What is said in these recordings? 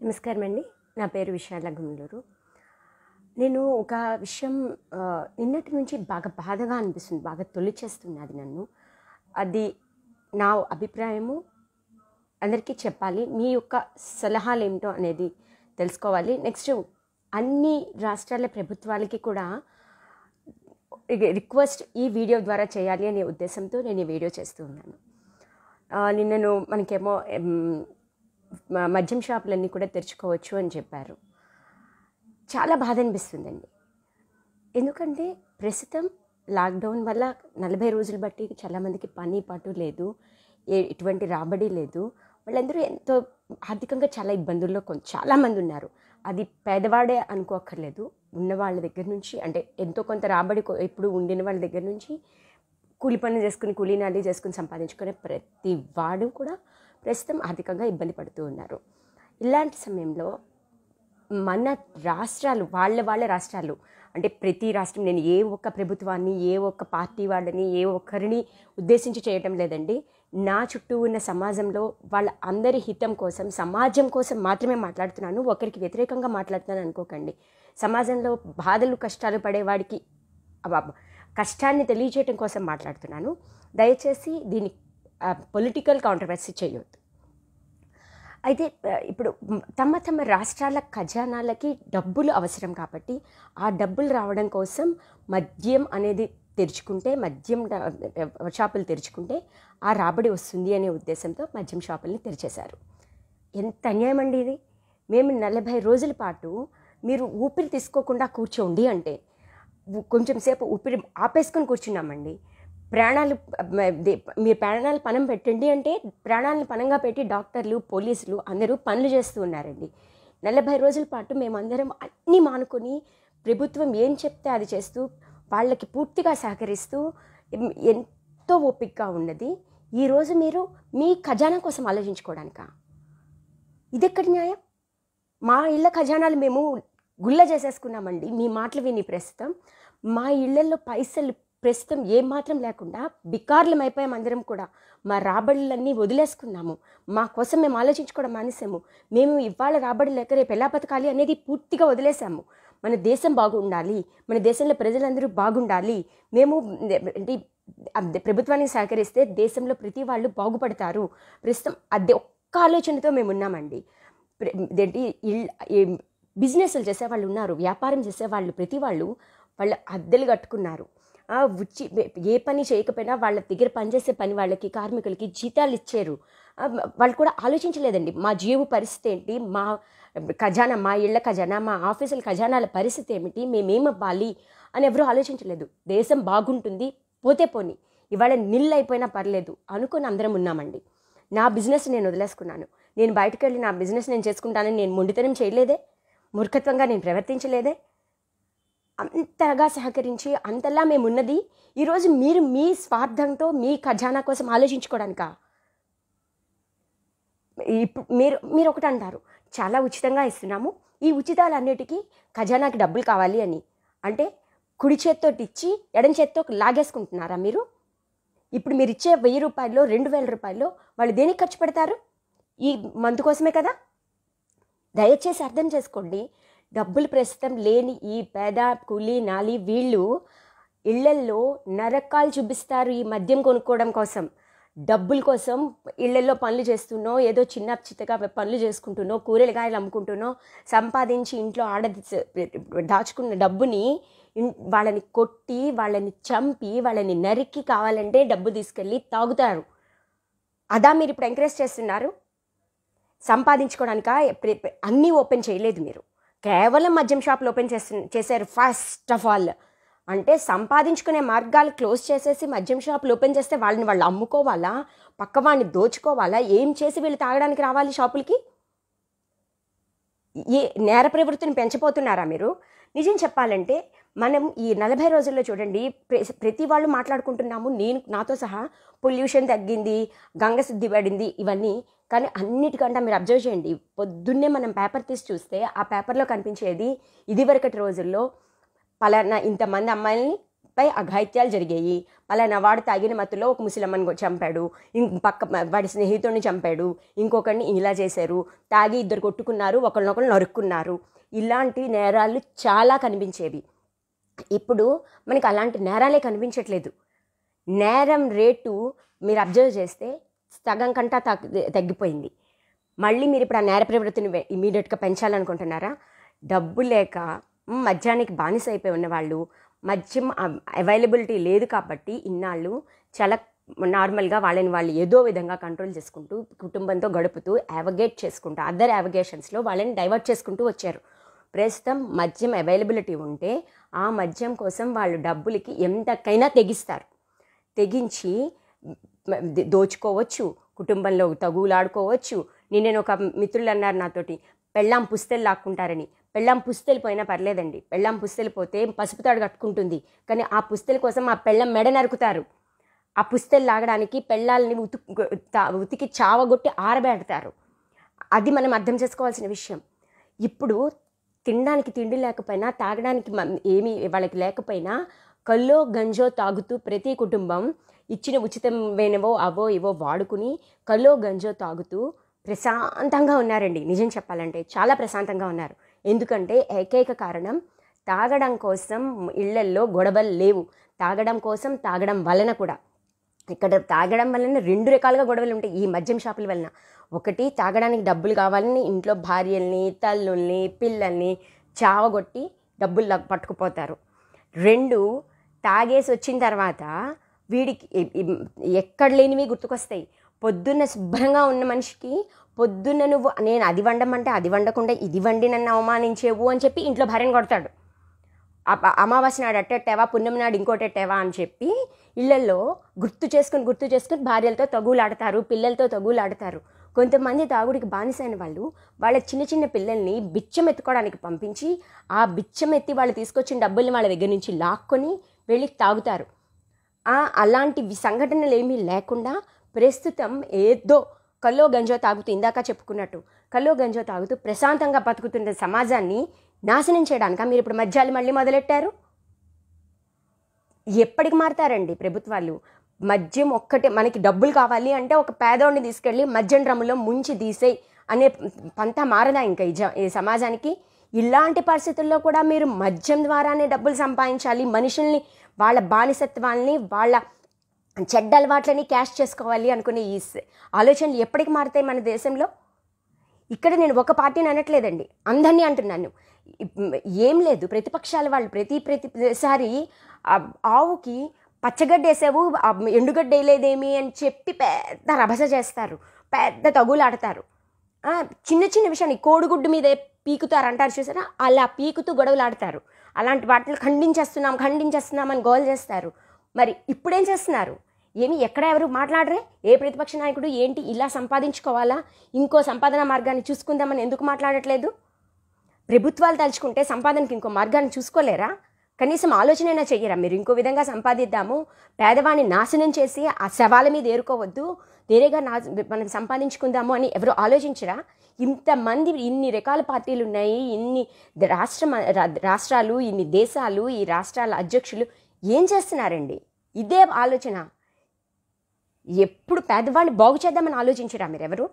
నమస్కారం అండి. నా పేరు విశాల గుండూరు. నేను ఒక విషయం నిన్నటి నుంచి బాగా బాధగా అనిపిస్తుంది బాగా తొలిచేస్తుంది అది నన్ను. అది నా అభిప్రాయము. అందరికీ చెప్పాలి మీ యొక్క సలహాలు ఏమిటో అనేది తెలుసుకోవాలి. నెక్స్ట్ అన్ని రాష్ట్రాల ప్రభుత్వాలకి కూడా రిక్వెస్ట్ ఈ వీడియో ద్వారా చేయాలి అనే ఉద్దేశంతో నేను ఈ వీడియో చేస్తూ ఉన్నాను. నిన్నను మనకేమో మద్యం షాపులన్నీ కూడా తెరుచుకోవచ్చు అని చెప్పారు. చాలా బాధ అనిపిస్తుందండి ఎందుకంటే ప్రస్తుతం లాక్డౌన్ వల్ల నలభై రోజులు బట్టి చాలామందికి పని పాటు లేదు ఏ ఎటువంటి రాబడి లేదు. వాళ్ళందరూ ఎంతో ఆర్థికంగా చాలా ఇబ్బందుల్లో కొంచెం చాలామంది ఉన్నారు. అది పేదవాడే అనుకోక్కర్లేదు. ఉన్న వాళ్ళ దగ్గర నుంచి అంటే ఎంతో కొంత రాబడి ఇప్పుడు ఉండిన వాళ్ళ దగ్గర నుంచి కూలి పనులు చేసుకుని కూలీనాలి చేసుకుని సంపాదించుకునే ప్రతి వాడు కూడా ప్రస్తుతం ఆర్థికంగా ఇబ్బంది పడుతూ ఉన్నారు. ఇలాంటి సమయంలో మన రాష్ట్రాలు వాళ్ళ వాళ్ళ రాష్ట్రాలు అంటే ప్రతి రాష్ట్రం నేను ఏ ఒక్క ప్రభుత్వాన్ని ఏ ఒక్క పార్టీ వాళ్ళని ఏ ఒక్కరిని ఉద్దేశించి చేయటం లేదండి. నా చుట్టూ ఉన్న సమాజంలో వాళ్ళ అందరి హితం కోసం సమాజం కోసం మాత్రమే మాట్లాడుతున్నాను. ఒకరికి వ్యతిరేకంగా మాట్లాడుతున్నాను అనుకోకండి. సమాజంలో బాధలు కష్టాలు పడేవాడికి కష్టాన్ని తెలియచేయటం కోసం మాట్లాడుతున్నాను. దయచేసి దీన్ని పొలిటికల్ కాంట్రవర్సీ చేయొద్దు. అయితే ఇప్పుడు తమ తమ రాష్ట్రాల ఖజానాలకి డబ్బులు అవసరం కాబట్టి ఆ డబ్బులు రావడం కోసం మద్యం అనేది తెరుచుకుంటే మద్యం షాపులు తెరుచుకుంటే ఆ రాబడి వస్తుంది అనే ఉద్దేశంతో మద్యం షాపుల్ని తెరిచేశారు. ఎంత అన్యాయం అండి ఇది? మేము నలభై రోజుల పాటు మీరు ఊపిరి తీసుకోకుండా కూర్చోండి అంటే కొంచెం సేపు ఊపిరి ఆపేసుకొని కూర్చున్నామండి. ప్రాణాలు మీరు మీ ప్రాణాలు పణం పెట్టండి అంటే ప్రాణాలను పణంగా పెట్టి డాక్టర్లు పోలీసులు అందరూ పనులు చేస్తూ ఉన్నారండి. నలభై రోజుల పాటు మేమందరం అన్నీ మానుకొని ప్రభుత్వం ఏం చెప్తే అది చేస్తూ వాళ్ళకి పూర్తిగా సహకరిస్తూ ఎంతో ఓపికగా ఉన్నది. ఈరోజు మీరు మీ ఖజానా కోసం ఆలోచించుకోవడానికా? ఇదెక్కడి న్యాయం? మా ఇళ్ళ ఖజానాలు మేము గుల్ల చేసేసుకున్నామండి మీ మాటలు విని ప్రస్తుతం. మా ఇళ్ళల్లో పైసలు ప్రస్తుతం ఏమాత్రం లేకుండా బికార్లం అయిపోయాం అందరం కూడా. మా రాబడులన్నీ వదిలేసుకున్నాము. మా కోసం మేము ఆలోచించుకోవడం మానేసాము. మేము ఇవాళ రాబడి లేక రేపు ఎలా బతకాలి అనేది పూర్తిగా వదిలేసాము. మన దేశం బాగుండాలి. మన దేశంలో ప్రజలందరూ బాగుండాలి. మేము ప్రభుత్వానికి సహకరిస్తే దేశంలో ప్రతి వాళ్ళు బాగుపడతారు. ప్రస్తుతం అదే ఒక్క ఆలోచనతో మేము ఉన్నామండి. ప్ర- బిజినెస్లు చేసేవాళ్ళు ఉన్నారు. వ్యాపారం చేసేవాళ్ళు ప్రతి వాళ్ళు వాళ్ళ అద్దెలు కట్టుకున్నారు. ఆ, ఏ పని చేయకపోయినా వాళ్ళ దగ్గర పనిచేసే పని వాళ్ళకి కార్మికులకి జీతాలు ఇచ్చారు. వాళ్ళు కూడా ఆలోచించలేదండి. మా జీవు పరిస్థితి ఏంటి? మా ఖజానా మా ఇళ్ళ ఖజానా మా ఆఫీసుల ఖజానాల పరిస్థితి ఏమిటి? మేమేమవ్వాలి అని ఎవరూ ఆలోచించలేదు. దేశం బాగుంటుంది పోతే పోని. ఇవాళ నిల్ అయిపోయినా పర్లేదు అనుకుని అందరం ఉన్నామండి. నా బిజినెస్ నేను వదిలేసుకున్నాను. నేను బయటకు వెళ్ళి నా బిజినెస్ నేను చేసుకుంటానని నేను మొండితనం చేయలేదే? మూర్ఖత్వంగా నేను ప్రవర్తించలేదే? అంతగా సహకరించి అంతలా మేము ఉన్నది ఈరోజు మీరు మీ స్వార్థంతో మీ ఖజానా కోసం ఆలోచించుకోవడానిక ఇప్పుడు మీరు మీరు ఒకటి అంటారు చాలా ఉచితంగా ఇస్తున్నాము. ఈ ఉచితాలన్నిటికీ ఖజానాకి డబ్బులు కావాలి అని. అంటే కుడి చేత్తో ఇచ్చి ఎడం చేత్తో లాగేసుకుంటున్నారా మీరు? ఇప్పుడు మీరు ఇచ్చే వెయ్యి రూపాయల్లో రెండు వేల రూపాయల్లో వాళ్ళు దేనికి ఖర్చు పెడతారు? ఈ మందు కోసమే కదా? దయచేసి అర్థం చేసుకోండి. డబ్బులు ప్రస్తుతం లేని ఈ పేద కూలి నాలి వీళ్ళు ఇళ్ళల్లో నరకాలు చూపిస్తారు ఈ మద్యం కొనుక్కోవడం కోసం. డబ్బుల కోసం ఇళ్ళల్లో పనులు చేస్తున్నో ఏదో చిన్న చిత్తగా పనులు చేసుకుంటున్నో కూరగాయలు అమ్ముకుంటున్నో సంపాదించి ఇంట్లో ఆడ దాచుకున్న డబ్బుని వాళ్ళని కొట్టి వాళ్ళని చంపి వాళ్ళని నరికి కావాలంటే డబ్బు తీసుకెళ్ళి తాగుతారు. అదా మీరు ఇప్పుడు ఎంకరేజ్ చేస్తున్నారు? సంపాదించుకోవడానిక? అన్నీ ఓపెన్ చేయలేదు మీరు. కేవలం మద్యం షాపులు ఓపెన్ చేసి చేశారు. First of all. అంటే సంపాదించుకునే మార్గాలు క్లోజ్ చేసేసి మద్యం షాపులు ఓపెన్ చేస్తే వాళ్ళని వాళ్ళు అమ్ముకోవాలా? పక్క వాడిని దోచుకోవాలా? ఏం చేసి వీళ్ళు తాగడానికి రావాలి షాపులకి? ఏ నేర ప్రవృత్తిని పెంచబోతున్నారా మీరు? నిజం చెప్పాలంటే మనం ఈ నలభై రోజుల్లో చూడండి ప్రతి వాళ్ళు మాట్లాడుకుంటున్నాము నేను నాతో సహా పొల్యూషన్ తగ్గింది గంగ శుద్ధి పడింది ఇవన్నీ. కానీ అన్నిటికంటే మీరు అబ్జర్వ్ చేయండి పొద్దున్నే మనం పేపర్ తీసి చూస్తే ఆ పేపర్లో కనిపించేది ఇదివరకటి రోజుల్లో పలానా ఇంతమంది అమ్మాయిల్ని పై అఘాయిత్యాలు జరిగాయి. పలానా వాడు తాగిన మత్తులో ఒక ముసలమ్మని చంపాడు ఇంక పక్క వాడి స్నేహితుడిని చంపాడు ఇంకొకరిని ఇలా చేశారు. తాగి ఇద్దరు కొట్టుకున్నారు ఒకళ్ళనొకళ్ళు నరుక్కున్నారు. ఇలాంటి నేరాలు చాలా కనిపించేవి. ఇప్పుడు మనకి అలాంటి నేరాలే కనిపించట్లేదు. నేరం రేటు మీరు అబ్జర్వ్ చేస్తే సగం కంటా తగ్గి తగ్గిపోయింది. మళ్ళీ మీరు ఇప్పుడు ఆ నేర ప్రవృత్తిని ఇమీడియట్గా పెంచాలనుకుంటున్నారా? డబ్బు లేక మధ్యాహ్నానికి మద్యానికి బానిస అయిపోయి ఉన్న వాళ్ళు మద్యం అవైలబిలిటీ లేదు కాబట్టి ఇన్నాళ్ళు చాలా నార్మల్గా వాళ్ళని వాళ్ళు ఏదో విధంగా కంట్రోల్ చేసుకుంటూ కుటుంబంతో గడుపుతూ యావగేట్ చేసుకుంటూ అదర్ యావగేషన్స్లో వాళ్ళని డైవర్ట్ చేసుకుంటూ వచ్చారు. ప్రస్తుతం మద్యం అవైలబిలిటీ ఉంటే ఆ మద్యం కోసం వాళ్ళు డబ్బులకి ఎంతకైనా తెగిస్తారు. తెగించి దోచుకోవచ్చు. కుటుంబంలో తగులాడుకోవచ్చు. నేను ఒక మిత్రులు అన్నారు నాతోటి పెళ్ళాం పుస్తెలు లాక్కుంటారని. పెళ్ళాం పుస్తెలు పోయినా పర్లేదండి. పెళ్ళాం పుస్తెలు పోతే పసుపు తాడు కట్టుకుంటుంది. కానీ ఆ పుస్తెల కోసం ఆ పెళ్ళం మెడ నరుకుతారు. ఆ పుస్తెలు లాగడానికి పెళ్ళాలని ఉతు తా- ఉతికి చావగొట్టి ఆరబెడతారు. అది మనం అర్థం చేసుకోవాల్సిన విషయం. ఇప్పుడు తినడానికి తిండి లేకపోయినా తాగడానికి ఏమి ఏమీ వాళ్ళకి లేకపోయినా కల్లో గంజో తాగుతూ ప్రతి కుటుంబం ఇచ్చిన ఉచితమైనవో అవో ఇవో వాడుకుని కల్లో గంజో తాగుతూ ప్రశాంతంగా ఉన్నారండి. నిజం చెప్పాలంటే చాలా ప్రశాంతంగా ఉన్నారు. ఎందుకంటే ఏకైక కారణం తాగడం కోసం ఇళ్ళల్లో గొడవలు లేవు. తాగడం కోసం తాగడం వలన కూడా. ఇక్కడ తాగడం వలన రెండు రకాలుగా గొడవలు ఉంటాయి. ఈ మద్యం షాపుల వలన. ఒకటి తాగడానికి డబ్బులు కావాలని ఇంట్లో భార్యల్ని తల్లుల్ని పిల్లల్ని చావగొట్టి డబ్బులు పట్టుకుపోతారు. రెండు తాగేసి వచ్చిన తర్వాత వీడికి ఎక్కడ లేనివి గుర్తుకొస్తాయి. పొద్దున్న శుభ్రంగా ఉన్న మనిషికి పొద్దున్న నువ్వు నేను అది వండమంటే అది వండకుండా ఇది వండి నన్ను అవమానించేవు అని చెప్పి ఇంట్లో భార్యను కొడతాడు. అమావాస్య నాడు అట్టెట్టేవా పుణ్యం నాడు ఇంకోటెట్టేవా అని చెప్పి ఇళ్ళలో గుర్తు చేసుకుని గుర్తు చేసుకుని భార్యలతో తగులాడతారు పిల్లలతో తగులాడతారు కొంతమంది తాగుడికి బానిసైన వాళ్ళు వాళ్ళ చిన్న చిన్న పిల్లల్ని బిచ్చం ఎత్తుకోవడానికి పంపించి ఆ బిచ్చం ఎత్తి వాళ్ళు తీసుకొచ్చిన డబ్బుల్ని వాళ్ళ దగ్గర నుంచి లాక్కొని వెళ్ళి తాగుతారు. అలాంటి సంఘటనలు ఏమీ లేకుండా ప్రస్తుతం ఏదో కల్లో గంజో తాగుతూ ఇందాక చెప్పుకున్నట్టు కల్లో గంజో తాగుతూ ప్రశాంతంగా బతుకుతున్న సమాజాన్ని నాశనం చేయడానిక? మీరు ఇప్పుడు మద్యాలు మళ్ళీ మొదలెట్టారు? ఎప్పటికి మారుతారండి ప్రభుత్వాలు? మద్యం ఒక్కటే మనకి డబ్బులు కావాలి అంటే ఒక పేదోడిని తీసుకెళ్ళి మద్యం డ్రమ్ములో ముంచి తీసేయి అనే పంత మారదా ఇంకా ఈ జ- ఈ సమాజానికి? ఇలాంటి పరిస్థితుల్లో కూడా మీరు మద్యం ద్వారానే డబ్బులు సంపాదించాలి. మనుషుల్ని వాళ్ళ బానిసత్వాల్ని వాళ్ళ చెడ్డ అలవాట్లని క్యాష్ చేసుకోవాలి అనుకునే ఈ ఆలోచనలు ఎప్పటికి మారుతాయి మన దేశంలో? ఇక్కడ నేను ఒక పార్టీని అనట్లేదండి. అందరినీ అంటున్నాను. ఏం లేదు. ప్రతిపక్షాల వాళ్ళు ప్రతి ప్రతిసారి ఆవుకి పచ్చగడ్డ వేసావు ఎండుగడ్డ వేయలేదేమి అని చెప్పి పెద్ద రభస చేస్తారు. పెద్ద తగులాడతారు. చిన్న చిన్న విషయాన్ని కోడిగుడ్డు మీద పీకుతారు అంటారు చూసారా? అలా పీకుతూ గొడవలాడతారు. అలాంటి వాటిని ఖండించేస్తున్నాం ఖండించేస్తున్నాం అని గోల్ చేస్తారు. మరి ఇప్పుడేం చేస్తున్నారు? ఏమి ఎక్కడ ఎవరు మాట్లాడరే? ఏ ప్రతిపక్ష నాయకుడు ఏంటి? ఇలా సంపాదించుకోవాలా? ఇంకో సంపాదన మార్గాన్ని చూసుకుందామని ఎందుకు మాట్లాడట్లేదు? ప్రభుత్వాలు తలుచుకుంటే సంపాదనకి ఇంకో మార్గాన్ని చూసుకోలేరా? కనీసం ఆలోచనైనా చెయ్యరా మీరు? ఇంకో విధంగా సంపాదిద్దాము. పేదవాడిని నాశనం చేసి ఆ శవాల మీద ఏరుకోవద్దు. వేరేగా నా మనం సంపాదించుకుందాము అని ఎవరు ఆలోచించరా? ఇంతమంది ఇన్ని రకాల పార్టీలు ఉన్నాయి ఇన్ని రాష్ట్ర రాష్ట్రాలు ఇన్ని దేశాలు ఈ రాష్ట్రాల అధ్యక్షులు ఏం చేస్తున్నారండి? ఇదే ఆలోచన. ఎప్పుడు పేదవాడిని బాగు చేద్దామని ఆలోచించరా మీరెవరు?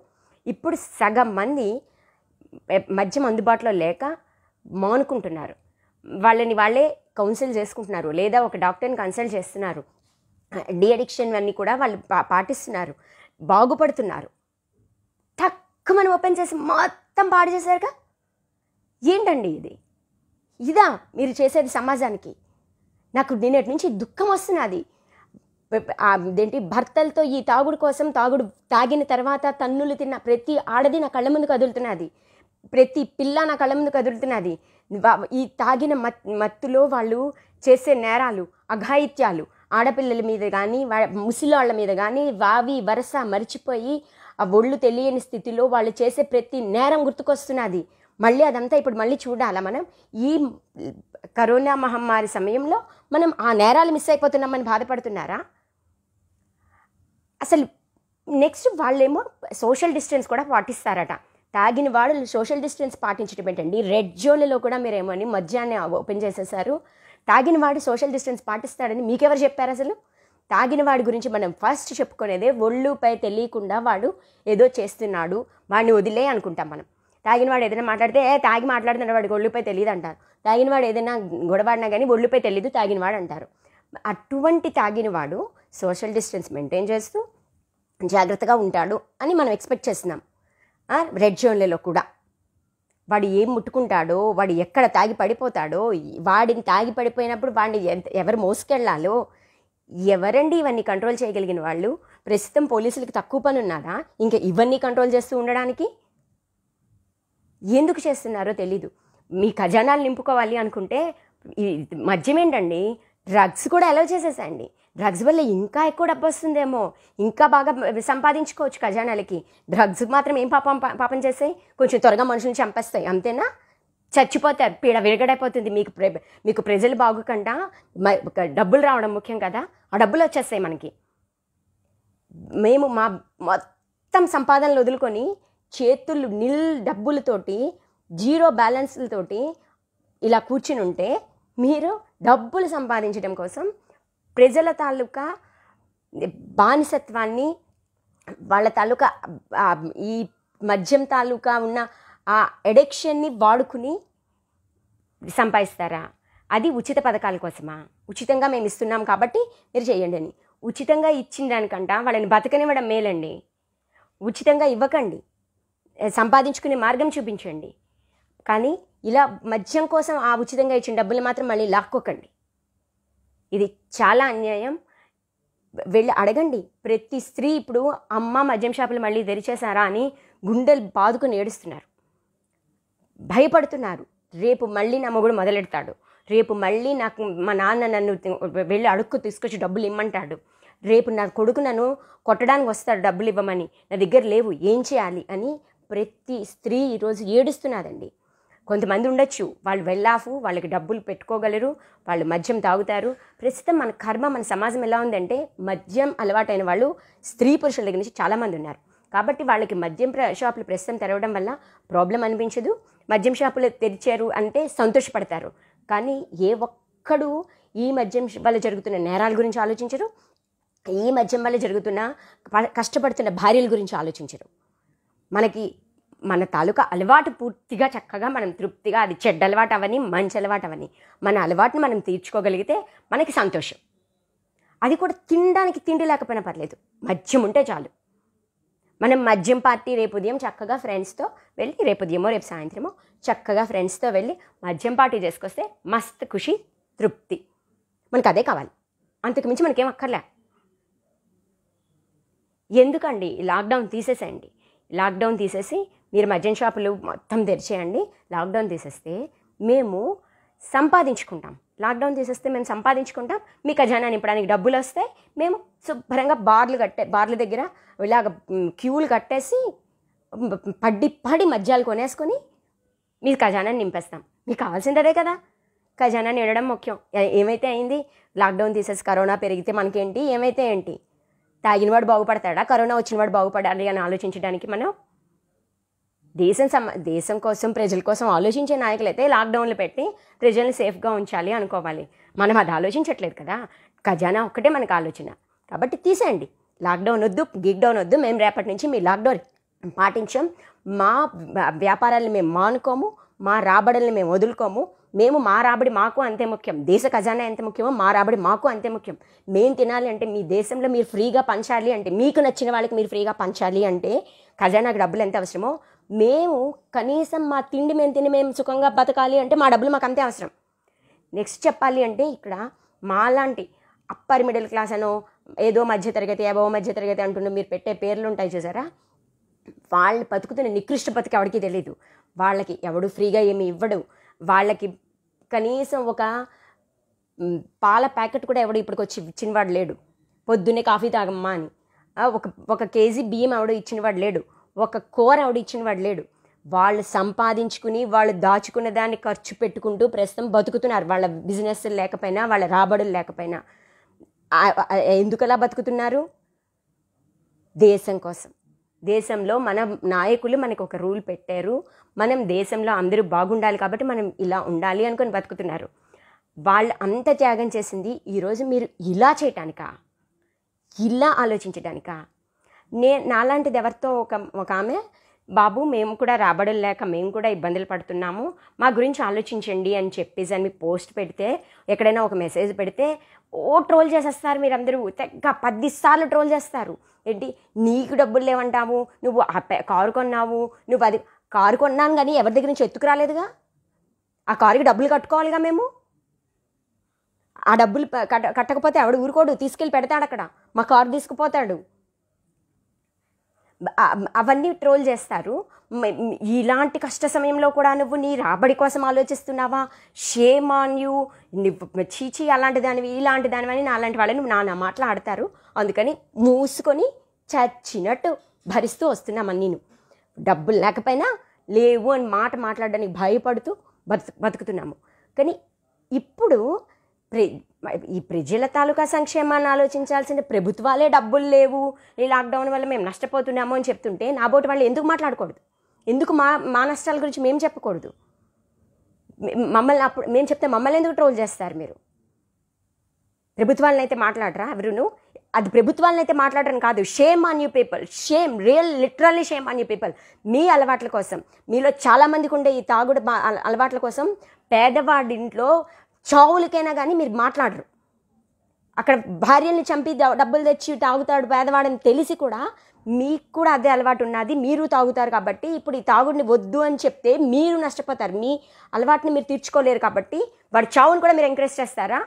ఇప్పుడు సగం మంది మద్యం అందుబాటులో లేక మానుకుంటున్నారు. వాళ్ళని వాళ్ళే కౌన్సిల్ చేసుకుంటున్నారు. లేదా ఒక డాక్టర్ని కన్సల్ట్ చేస్తున్నారు. డి అడిక్షన్ అన్నీ కూడా వాళ్ళు పా- పాటిస్తున్నారు. బాగుపడుతున్నారు. తక్కువ మనం ఓపెన్ చేసి మొత్తం పాడు చేశారుగా? ఏంటండి ఇది? ఇదా మీరు చేసేది సమాజానికి? నాకు నిన్నటి నుంచి దుఃఖం వస్తున్నది అదేంటి భర్తలతో ఈ తాగుడు కోసం తాగుడు తాగిన తర్వాత తన్నులు తిన్న ప్రతి ఆడది నా కళ్ళ ముందు కదులుతున్నది ప్రతి పిల్ల నా కళ్ళ ముందు కదులుతున్నది. ఈ తాగిన మత్ మత్తులో వాళ్ళు చేసే నేరాలు అఘాయిత్యాలు ఆడపిల్లల మీద కానీ ముసలివాళ్ళ మీద కానీ వావి వరస మరిచిపోయి ఆ ఒళ్ళు తెలియని స్థితిలో వాళ్ళు చేసే ప్రతి నేరం గుర్తుకొస్తున్నది. మళ్ళీ అదంతా ఇప్పుడు మళ్ళీ చూడాలా మనం? ఈ కరోనా మహమ్మారి సమయంలో మనం ఆ నేరాలు మిస్ అయిపోతున్నామని బాధపడుతున్నారా? అసలు నెక్స్ట్ వాళ్ళేమో సోషల్ డిస్టెన్స్ కూడా పాటిస్తారట. తాగిన వాళ్ళు సోషల్ డిస్టెన్స్ పాటించడం ఏంటండి? రెడ్ జోన్లలో కూడా మీరేమో అని మద్యాన్ని ఓపెన్ చేసేసారు. తాగిన వాడు సోషల్ డిస్టెన్స్ పాటిస్తాడని మీకెవరు చెప్పారు అసలు? తాగిన వాడి గురించి మనం ఫస్ట్ చెప్పుకునేదే ఒళ్ళుపై తెలియకుండా వాడు ఏదో చేస్తున్నాడు వాడిని వదిలే అనుకుంటాం మనం. తాగిన వాడు ఏదైనా మాట్లాడితే ఏ తాగి మాట్లాడుతున్నాడు వాడికి ఒళ్ళుపై తెలియదు అంటారు. తాగిన వాడు ఏదైనా గొడవాడినా కానీ ఒళ్ళుపై తెలియదు తాగిన వాడు అంటారు. అటువంటి తాగిన వాడు సోషల్ డిస్టెన్స్ మెయింటైన్ చేస్తూ జాగ్రత్తగా ఉంటాడు అని మనం ఎక్స్పెక్ట్ చేస్తున్నాం. రెడ్ జోన్లలో కూడా. వాడు ఏం ముట్టుకుంటాడో వాడు ఎక్కడ తాగి పడిపోతాడో వాడిని తాగి పడిపోయినప్పుడు వాడిని ఎంత- ఎవరు మోసుకెళ్ళాలో ఎవరండి ఇవన్నీ కంట్రోల్ చేయగలిగిన వాళ్ళు? ప్రస్తుతం పోలీసులకు తక్కువ పని ఉన్నారా? ఇంకా ఇవన్నీ కంట్రోల్ చేస్తూ ఉండడానికి? ఎందుకు చేస్తున్నారో తెలీదు. మీ ఖజానాలు నింపుకోవాలి అనుకుంటే ఈ మద్యం ఏంటండి? డ్రగ్స్ కూడా అలౌ చేసేసండి. డ్రగ్స్ వల్ల ఇంకా ఎక్కువ డబ్బు వస్తుందేమో. ఇంకా బాగా సంపాదించుకోవచ్చు ఖజానాలకి. డ్రగ్స్ మాత్రం ఏం పాపం పాపం చేస్తాయి? కొంచెం త్వరగా మనుషుల్ని చంపేస్తాయి. అంతేనా? చచ్చిపోతారు పీడ విరగడైపోతుంది. మీకు ప్ర మీకు ప్రజలు బాగుకుండా డబ్బులు రావడం ముఖ్యం కదా? ఆ డబ్బులు వచ్చేస్తాయి మనకి. మేము మా మొత్తం సంపాదనలు వదులుకొని చేతులు నిల్ డబ్బులతోటి జీరో బ్యాలెన్స్లతోటి ఇలా కూర్చుని ఉంటే మీరు డబ్బులు సంపాదించడం కోసం ప్రజల తాలూకా బానిసత్వాన్ని వాళ్ళ తాలూకా ఈ మద్యం తాలూకా ఉన్న ఆ ఎడిక్షన్ని వాడుకుని సంపాదిస్తారా? అది ఉచిత పథకాల కోసమా? ఉచితంగా మేము ఇస్తున్నాం కాబట్టి మీరు చేయండి అని. ఉచితంగా ఇచ్చిన దానికంట వాళ్ళని బతకనివ్వడం మేలండి. ఉచితంగా ఇవ్వకండి. సంపాదించుకునే మార్గం చూపించండి. కానీ ఇలా మద్యం కోసం ఆ ఉచితంగా ఇచ్చిన డబ్బులు మాత్రం మళ్ళీ లాక్కోకండి. ఇది చాలా అన్యాయం. వెళ్ళి అడగండి. ప్రతి స్త్రీ ఇప్పుడు అమ్మ మద్యం షాపులు మళ్ళీ తెరిచేశారా అని గుండెలు బాదుకుని ఏడుస్తున్నారు. భయపడుతున్నారు. రేపు మళ్ళీ నా మొగుడు మొదలెడతాడు. రేపు మళ్ళీ నాకు మా నాన్న నన్ను వెళ్ళి అడుక్కు తీసుకొచ్చి డబ్బులు ఇమ్మంటాడు. రేపు నా కొడుకు నన్ను కొట్టడానికి వస్తాడు డబ్బులు ఇవ్వమని. నా దగ్గర లేవు. ఏం చేయాలి అని ప్రతి స్త్రీ ఈరోజు ఏడుస్తున్నదండి. కొంతమంది ఉండొచ్చు. వాళ్ళు వెళ్ళాఫు వాళ్ళకి డబ్బులు పెట్టుకోగలరు వాళ్ళు మద్యం తాగుతారు. ప్రస్తుతం మన కర్మ మన సమాజం ఎలా ఉందంటే మద్యం అలవాటైన వాళ్ళు స్త్రీ పురుషుల దగ్గర నుంచి చాలామంది ఉన్నారు. కాబట్టి వాళ్ళకి మద్యం ప్ర- షాపులు ప్రస్తుతం తెరవడం వల్ల ప్రాబ్లం అనిపించదు. మద్యం షాపులు తెరిచారు అంటే సంతోషపడతారు. కానీ ఏ ఒక్కడు ఈ మద్యం వల్ల జరుగుతున్న నేరాల గురించి ఆలోచించరు. ఈ మద్యం వల్ల జరుగుతున్న కష్టపడుతున్న భార్యల గురించి ఆలోచించరు. మనకి మన తాలూకా అలవాటు పూర్తిగా చక్కగా మనం తృప్తిగా అది చెడ్డ అలవాటు అవని మంచి అలవాటు అవని మన అలవాటుని మనం తీర్చుకోగలిగితే మనకి సంతోషం. అది కూడా తినడానికి తిండి లేకపోయినా పర్లేదు. మద్యం ఉంటే చాలు. మనం మద్యం పార్టీ రేపు ఉదయం చక్కగా ఫ్రెండ్స్తో వెళ్ళి రేపు ఉదయమో రేపు సాయంత్రమో చక్కగా ఫ్రెండ్స్తో వెళ్ళి మద్యం పార్టీ చేసుకొస్తే మస్త్ ఖుషి తృప్తి. మనకు అదే కావాలి. అంతకు మించి మనకేం అక్కర్లే. ఎందుకండి? లాక్డౌన్ తీసేసేయండి. లాక్డౌన్ తీసేసి మీరు మద్యం షాపులు మొత్తం తెరిచేయండి. లాక్డౌన్ తీసేస్తే మేము సంపాదించుకుంటాం. లాక్డౌన్ తీసేస్తే మేము సంపాదించుకుంటాం. మీ ఖజానా నింపడానికి డబ్బులు వస్తాయి మేము శుభ్రంగా బార్లు కట్టే బార్ల దగ్గర ఇలాగ క్యూలు కట్టేసి పడి పడి మద్యాలు కొనేసుకొని మీ ఖజానాన్ని నింపేస్తాం. మీకు కావాల్సింది అదే కదా. ఖజానా నిండడం ముఖ్యం. ఏమైతే అయింది? లాక్డౌన్ తీసేసి కరోనా పెరిగితే మనకేంటి? ఏమైతే ఏంటి? తాగినవాడు బాగుపడతాడా? కరోనా వచ్చినవాడు బాగుపడాలి అని ఆలోచించడానికి మనం దేశం సమ దేశం కోసం ప్రజల కోసం ఆలోచించే నాయకులైతే లాక్డౌన్లు పెట్టి ప్రజల్ని సేఫ్గా ఉంచాలి అనుకోవాలి. మనం అది ఆలోచించట్లేదు కదా. ఖజానా ఒక్కటే మనకు ఆలోచన. కాబట్టి తీసేయండి. లాక్డౌన్ వద్దు గిక్డౌన్ వద్దు మేము రేపటి నుంచి మీ లాక్డౌన్ పాటించాం. మా వ్యాపారాలను మేము మానుకోము మా రాబడుల్ని మేము వదులుకోము. మేము మా రాబడి మాకు అంతే ముఖ్యం. దేశ ఖజానా ఎంత ముఖ్యమో మా రాబడి మాకు అంతే ముఖ్యం. మేము తినాలి అంటే మీ దేశంలో మీరు ఫ్రీగా పంచాలి అంటే మీకు నచ్చిన వాళ్ళకి మీరు ఫ్రీగా పంచాలి అంటే ఖజానాకు డబ్బులు ఎంత అవసరమో మేము కనీసం మా తిండి మేము తిని మేము సుఖంగా బతకాలి అంటే మా డబ్బులు మాకు అంతే అవసరం. నెక్స్ట్ చెప్పాలి అంటే ఇక్కడ మాలాంటి అప్పర్ మిడిల్ క్లాస్ అనో ఏదో మధ్య తరగతి ఏవో మధ్య తరగతి అంటున్న మీరు పెట్టే పేర్లు ఉంటాయి చూసారా? వాళ్ళు బతుకుతున్న నికృష్ట బతికి ఎవరికి తెలియదు వాళ్ళకి ఎవడు ఫ్రీగా ఏమి ఇవ్వడు. వాళ్ళకి కనీసం ఒక పాల ప్యాకెట్ కూడా ఎవడు ఇప్పటికి వచ్చి ఇచ్చినవాడు లేడు. పొద్దున్నే కాఫీ తాగమ్మా అని. ఒక ఒక కేజీ బియ్యం ఎవడు ఇచ్చినవాడు లేడు. ఒక కూర ఆవిడిచ్చిన ఇచ్చినవాడు లేడు. వాళ్ళు సంపాదించుకుని వాళ్ళు దాచుకున్న దాన్ని ఖర్చు పెట్టుకుంటూ ప్రస్తుతం బతుకుతున్నారు. వాళ్ళ బిజినెస్ లేకపోయినా వాళ్ళ రాబడులు లేకపోయినా. ఎందుకలా బతుకుతున్నారు? దేశం కోసం. దేశంలో మన నాయకులు మనకు ఒక రూల్ పెట్టారు. మనం దేశంలో అందరూ బాగుండాలి కాబట్టి మనం ఇలా ఉండాలి అనుకొని బతుకుతున్నారు. వాళ్ళు అంత త్యాగం చేసింది ఈరోజు మీరు ఇలా చేయటానికా? ఇలా ఆలోచించడానికా నే నాలాంటిది ఎవరితో ఒక ఒక ఆమె బాబు మేము కూడా రాబడులు లేక మేము కూడా ఇబ్బందులు పడుతున్నాము. మా గురించి ఆలోచించండి అని చెప్పేసి అని పోస్ట్ పెడితే ఎక్కడైనా ఒక మెసేజ్ పెడితే ఓ ట్రోల్ చేసేస్తారు మీరందరూ. తెగ పది సార్లు ట్రోల్ చేస్తారు. ఏంటి? నీకు డబ్బులు లేవంటాము నువ్వు ఆ కారు కొన్నావు నువ్వు అది కారు కొన్నాను కానీ ఎవరి దగ్గర నుంచి ఎత్తుకురాలేదుగా ఆ కారుకి డబ్బులు కట్టుకోవాలిగా మేము? ఆ డబ్బులు కట్ట కట్టకపోతే ఆవిడ ఊరుకోడు తీసుకెళ్ళి పెడతాడు అక్కడ మా కారు తీసుకుపోతాడు. అవన్నీ ట్రోల్ చేస్తారు. ఇలాంటి కష్ట సమయంలో కూడా నువ్వు నీ రాబడి కోసం ఆలోచిస్తున్నావా? షేమ్ ఆన్ యూ చీచి అలాంటి దానివి ఇలాంటి దానివని నా అలాంటి వాళ్ళని నువ్వు నాన్న మాట్లాడతారు అందుకని మూసుకొని చచ్చినట్టు భరిస్తూ వస్తున్నామని నేను డబ్బులు లేకపోయినా లేవు అని మాట మాట్లాడడానికి భయపడుతూ బతు బతుకుతున్నాము. కానీ ఇప్పుడు ఈ ప్రజల తాలూకా సంక్షేమాన్ని ఆలోచించాల్సిన ప్రభుత్వాలే డబ్బులు లేవు. ఈ లాక్డౌన్ వల్ల మేము నష్టపోతున్నాము అని చెప్తుంటే నాబోటి వాళ్ళు ఎందుకు మాట్లాడకూడదు? ఎందుకు మా మా నష్టాల గురించి మేము చెప్పకూడదు? మమ్మల్ని అప్పుడు మేము చెప్తే మమ్మల్ని ఎందుకు ట్రోల్ చేస్తారు మీరు? ప్రభుత్వాలను అయితే మాట్లాడరా ఎవరును అది ప్రభుత్వాలను అయితే మాట్లాడడం కాదు. Shame on you people. Shame real literally shame on you people. మీ అలవాట్ల కోసం మీలో చాలామందికి ఉండే ఈ తాగుడు అలవాట్ల కోసం పేదవాడింట్లో చావులకైనా కానీ మీరు మాట్లాడరు. అక్కడ భార్యల్ని చంపి డబ్బులు తెచ్చి తాగుతాడు పేదవాడని తెలిసి కూడా మీకు కూడా అదే అలవాటు ఉన్నది మీరు తాగుతారు కాబట్టి ఇప్పుడు ఈ తాగుడిని వద్దు అని చెప్తే మీరు నష్టపోతారు. మీ అలవాటుని మీరు తీర్చుకోలేరు కాబట్టి వాడి చావుని కూడా మీరు ఎంకరేజ్ చేస్తారా?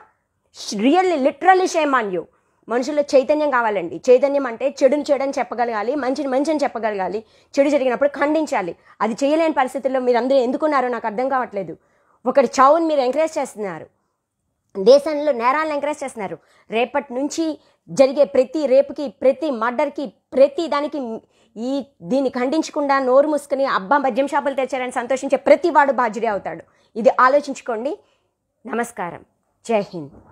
Really literally shame on you. మనుషుల్లో చైతన్యం కావాలండి. చైతన్యం అంటే చెడుని చెడని చెప్పగలగాలి మంచిని మంచి అని చెప్పగలగాలి చెడు జరిగినప్పుడు ఖండించాలి. అది చేయలేని పరిస్థితుల్లో మీరు అందరూ ఎందుకున్నారో నాకు అర్థం కావట్లేదు. ఒకటి చావుని మీరు ఎంకరేజ్ చేస్తున్నారు. దేశంలో నేరాలను ఎంకరేజ్ చేస్తున్నారు. రేపటి నుంచి జరిగే ప్రతి రేపుకి ప్రతి మర్డర్కి ప్రతి దానికి ఈ దీన్ని ఖండించకుండా నోరు మూసుకుని అబ్బా మద్యం షాపులు తెచ్చారని సంతోషించే ప్రతి వాడు బాధ్యుడే అవుతాడు. ఇది ఆలోచించుకోండి. నమస్కారం. జై హింద్.